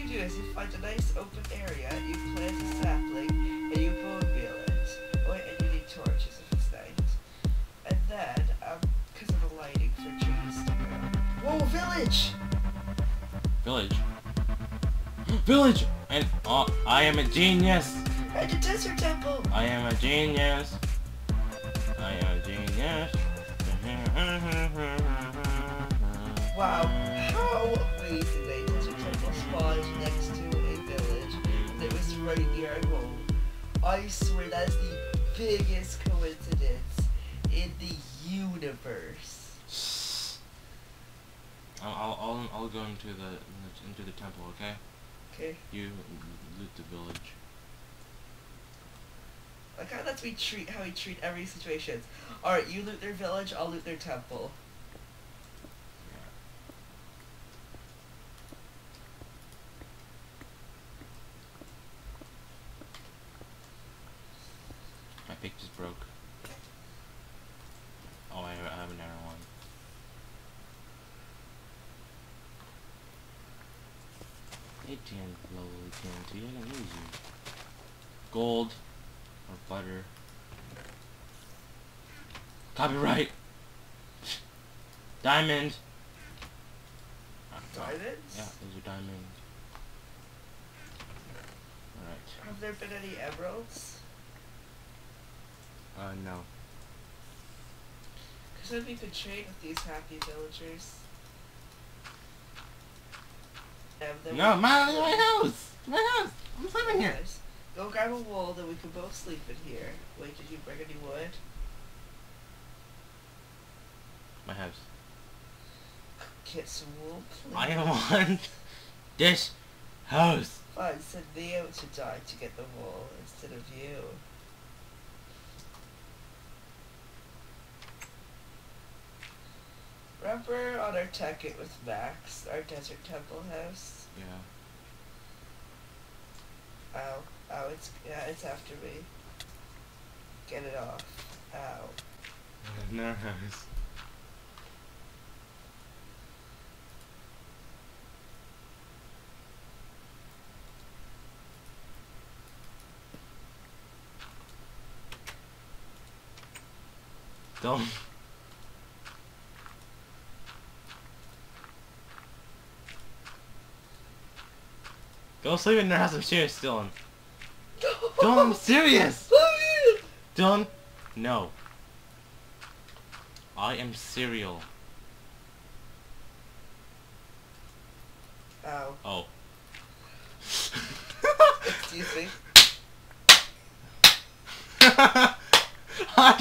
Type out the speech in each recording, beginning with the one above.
you do is you find a nice open area, you plant a sapling, and you bonemeal it. Oh, and you need torches if it's night. And then, um, because of the lighting for trees to grow. Whoa, village! Village. Village! And oh, I am a genius! And a desert temple! I am a genius! I am a genius! Wow, how amazing biggest coincidence in the universe. I'll, I'll, I'll, go into the into the temple, okay? Okay? You loot the village. Like how that's we treat how we treat every situation. Alright, you loot their village, I'll loot their temple. My pick just broke. Oh, I, I have an arrow one. TN, lowly TNT, I don't lose you. Gold or butter. Copyright. Diamond. Diamonds? Yeah, those are diamonds. Alright. Have there been any emeralds? Uh, no. Because then we could trade with these happy villagers. And No, my, my house! My house! I'm sleeping here! Go grab a wool, then we can both sleep in here. Wait, did you bring any wood? My house. Get some wool, please. I want this house. Fine, send me out to die to get the wool instead of you. Remember on our ticket with Max, our desert temple house? Yeah. Ow. Ow, it's, yeah, it's after me. Get it off. Ow. House. Don't. Go sleep in their house. I'm serious, Dylan. Dylan, I'm serious. Dylan, no. I am cereal. Ow. Oh. Excuse me. I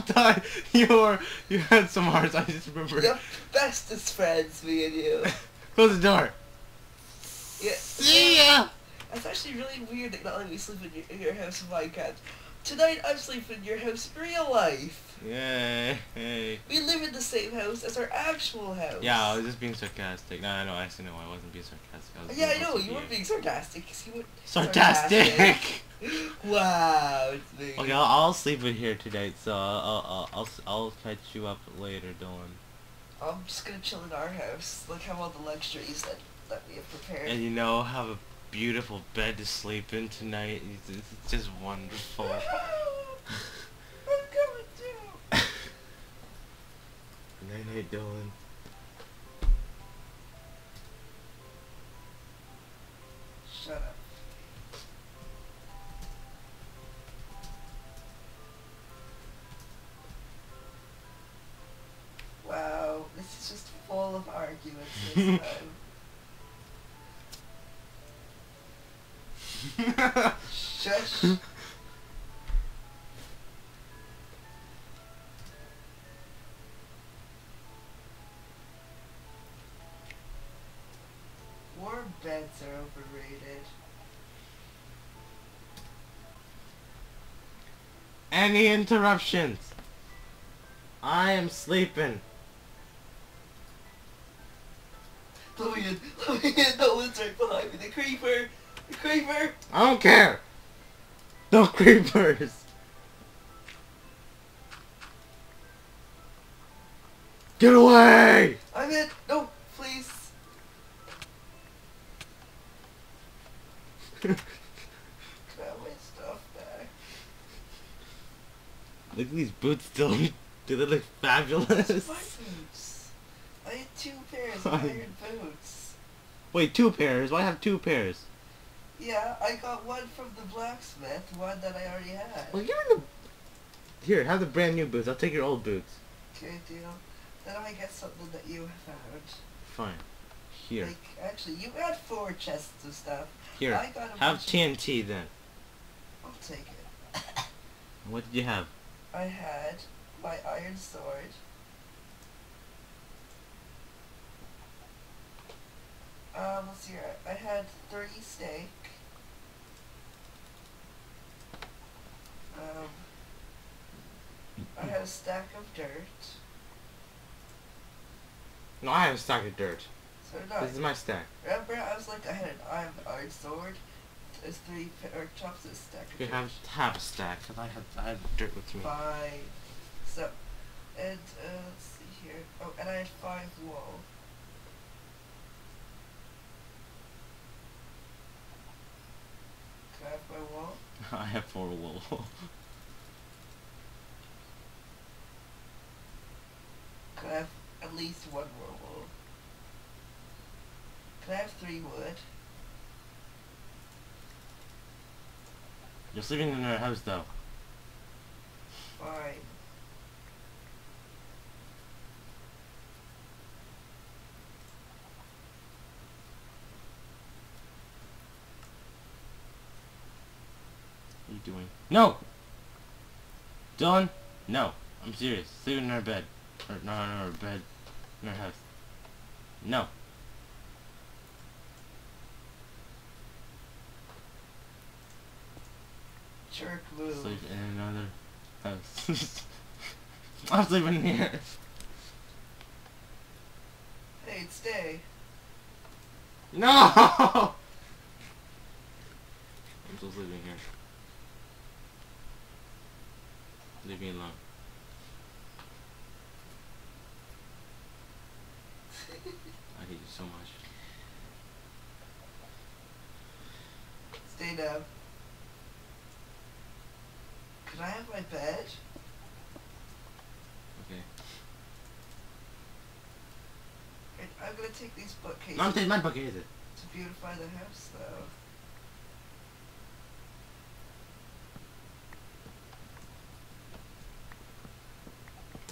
thought you were you had some hearts. I just remember. Your bestest friends, me and you. Close the door. Yeah. See ya. That's actually really weird that not letting me sleep in your, in your house in Minecraft. Tonight I'm sleeping in your house in real life. Yay. Hey. We live in the same house as our actual house. Yeah, I was just being sarcastic. No, I know. I actually, no, I wasn't being sarcastic. I was Yeah, I know, you were being sarcastic because you were sarcastic. wow, it's me. okay, I'll, I'll sleep in here tonight. So I'll I'll I'll, I'll catch you up later, Dylan. I'm just gonna chill in our house. Look how all the luxuries that, that we have prepared. And you know, have a beautiful bed to sleep in tonight. It's, it's just wonderful. I'm coming too. Night night, Dylan. Shut up. Wow, this is just full of arguments this time. Shush. Warm beds are overrated. Any interruptions? I am sleeping. Let me in. Let me in. No one's right behind me. The creeper. The creeper. I don't care. No creepers. Get away! I'm in. No, please. I my stuff back? Look at these boots still. Do they look fabulous? my boots. I had two pairs of iron boots. Wait, two pairs? Why have two pairs? Yeah, I got one from the blacksmith, one that I already had. Well, give in the. Here, have the brand new boots. I'll take your old boots. Okay, deal. Then I get something that you have found. Fine. Here. Like, actually, you got four chests of stuff. Here. I got a Have TNT then. I'll take it. What did you have? I had my iron sword. Here. I had three steak. Um, I had a stack of dirt. No, I have a stack of dirt. So no, This is my stack. remember I was like I had an iron, iron sword. It's three or chops a stack of You dirt. have half a stack. and I have I have dirt with me. Five. So, and uh, let's see here. Oh, and I had five wool. I have my wool? I have four wool. Can I have at least one more wool? Can I have three wood? You're sleeping in our house though. Fine. Doing? No! Dylan? No. I'm serious. Sleeping in our bed. Or not in our bed. In our house. No. Jerk move. Sleep in another house. I'm sleeping here. Hey, stay. No! I'm still sleeping here. Leave me alone. I hate you so much. Stay down. Can I have my bed? Okay. I'm gonna take these bookcases No, I'm taking my it? to beautify the house, though.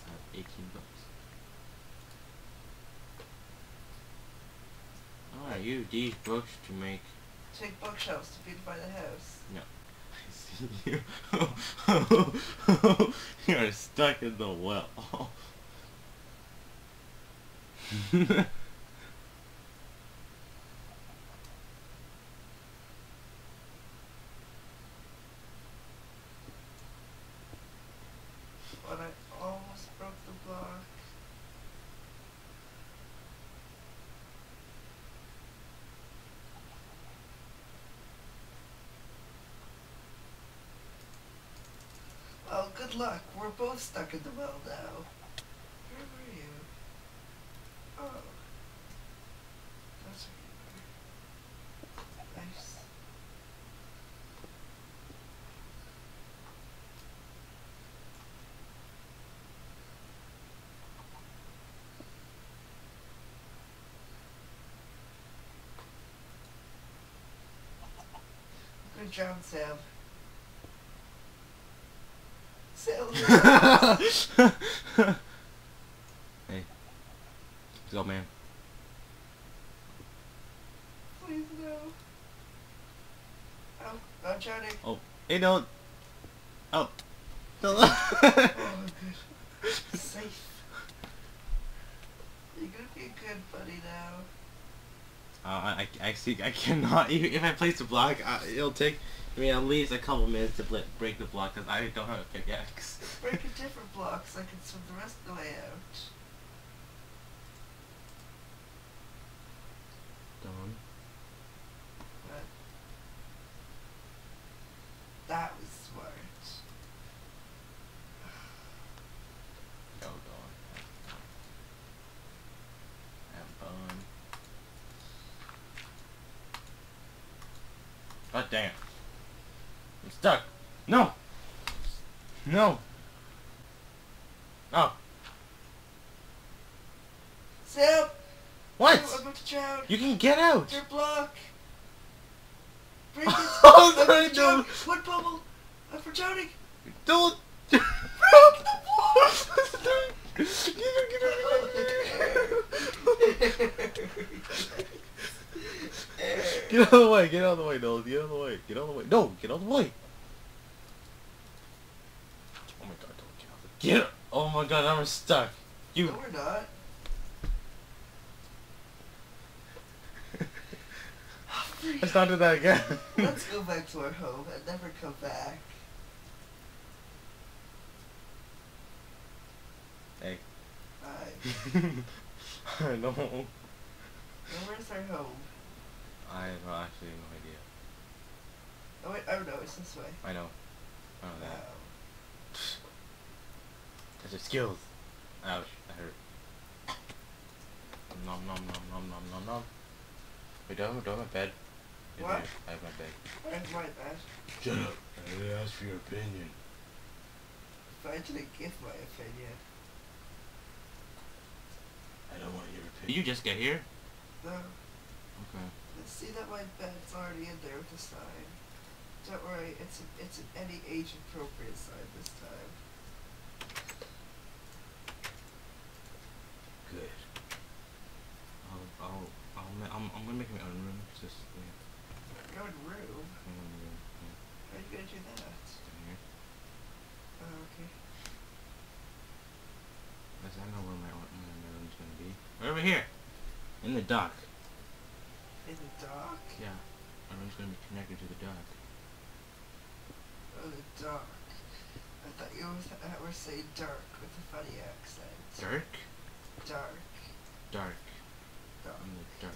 I have 18 bucks. Alright, you these books to make Take bookshelves to beautify the house. No. I see you. You're stuck in the well. But I almost broke the block. Well, good luck. We're both stuck in the well now. Where were you? Oh. That's where you were. Nice. Good job, Sam. Hey. Let's go, man. Please no. Oh, I'm trying to. Oh, hey, don't. Oh. Don't. Oh, good. Safe. You're gonna be a good buddy now. Uh, I, I, I see, I cannot, even if I place the block, uh, it'll take me at least a couple minutes to bl- break the block, because I don't have a pickaxe. Break a different block so I can swim the rest of the way out. Dawn. But that was smart. Go, Dawn. Have fun. God damn. Stuck. No! No! Oh. Sam! What? I'm about to drown. You can get out! Your block. Bring it. Oh, no, uh, for drowning. no. Bubble. I'm for drowning. Don't! Broke the Get out of the way, get out of the way, Nolan, get out of the way, get out of the way. No, get out of the way! Oh my god, don't get out of the Get Oh my god, I'm stuck. You No, we're not. Let's not do that again. Let's go back to our home and never come back. hey. Bye. I know. Now where's our home? I have actually no idea. Oh wait, oh no, it's this way. I know. I know that. Wow. That's your skills. Ouch, that hurt. Nom nom nom nom nom nom nom. Wait, do I have, do I have my bed? Yes, What? do. I have my bed. Where's my bed? Shut up. I didn't ask for your opinion. If I didn't give my opinion. I don't want your opinion. Did you just get here? No. Okay. Let's see that my bed's already in there with the sign. Don't worry, it's a, it's an any age appropriate sign this time. Good. I'll, I'll, I'll I'm, I'm gonna make my own room. It's Just, yeah, Go in room. my own room. Yeah, How are you gonna do that? in here. Oh, okay. Cause I know where my, my, my room's gonna be. Right over here. In the dock. In the dock? Yeah. My room's gonna be connected to the dock. Oh, the dock. I thought you were saying dark with a funny accent. Dark? Dark. Dark. Dark. In the dark.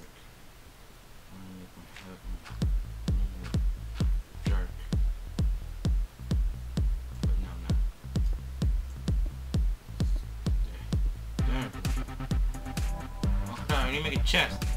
Dark. But no, no. Damn. Okay, I need to make a chest.